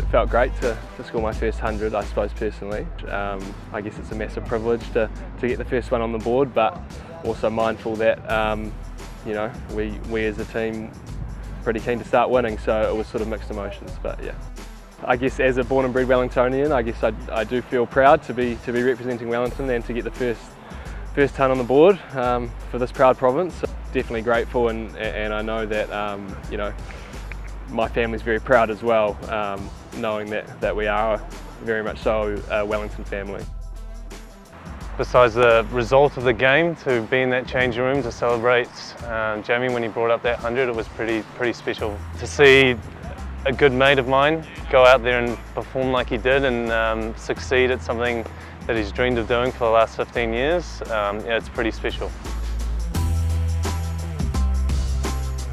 it felt great to, to score my first 100, I suppose, personally. Um, I guess it's a massive privilege to, to get the first one on the board, but also mindful that, um, you know, we, we as a team pretty keen to start winning, so it was sort of mixed emotions, but yeah. I guess as a born and bred Wellingtonian, I guess I, I do feel proud to be to be representing Wellington and to get the first first ton on the board um, for this proud province. So definitely grateful, and and I know that um, you know my family's very proud as well, um, knowing that that we are very much so a Wellington family. Besides the result of the game, to be in that changing room to celebrate um, Jamie when he brought up that 100, it was pretty pretty special to see a good mate of mine go out there and perform like he did and um, succeed at something that he's dreamed of doing for the last 15 years, um, yeah, it's pretty special.